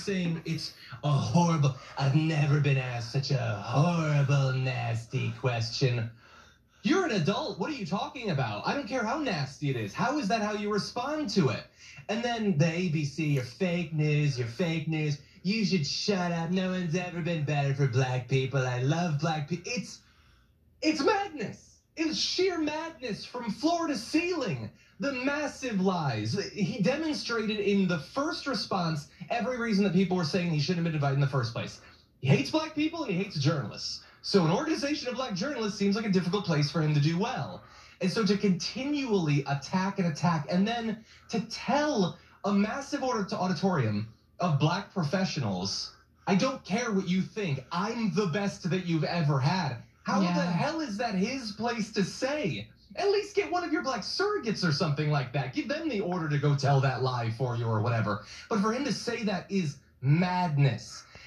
saying it's a horrible. I've never been asked such a horrible, nasty question. You're an adult. What are you talking about? I don't care how nasty it is. How is that how you respond to it? And then the ABC, you're fake news, you're fake news. You should shut up. No one's ever been better for black people. I love black people. It's it's madness. It's sheer madness from floor to ceiling. The massive lies. He demonstrated in the first response every reason that people were saying he shouldn't have been invited in the first place. He hates black people and he hates journalists. So an organization of black journalists seems like a difficult place for him to do well. And so to continually attack and attack and then to tell a massive order to auditorium of black professionals, I don't care what you think. I'm the best that you've ever had. How Yeah. the hell is that his place to say? At least get one of your black surrogates or something like that. Give them the order to go tell that lie for you or whatever. But for him to say that is madness.